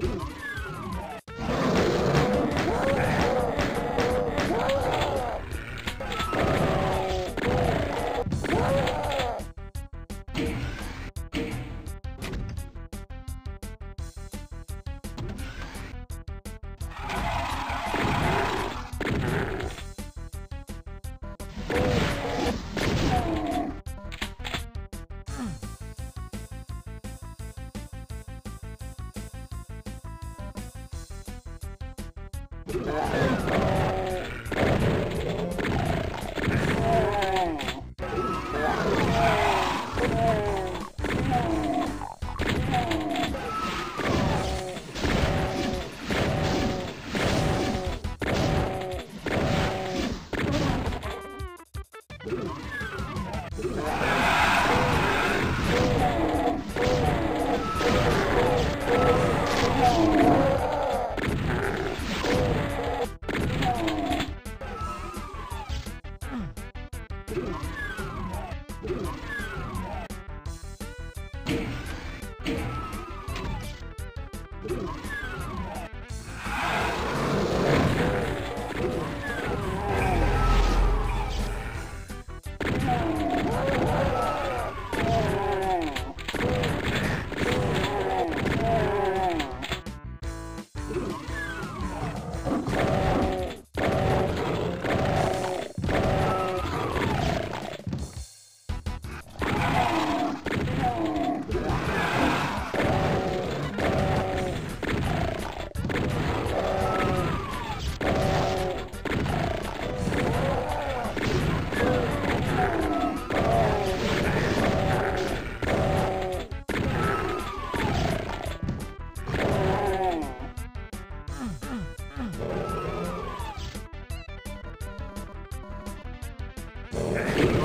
Ugh. Oh, Thank you. Yeah.